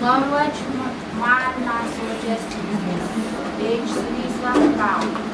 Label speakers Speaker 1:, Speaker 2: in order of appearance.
Speaker 1: Norwich Marna to Page series one pound.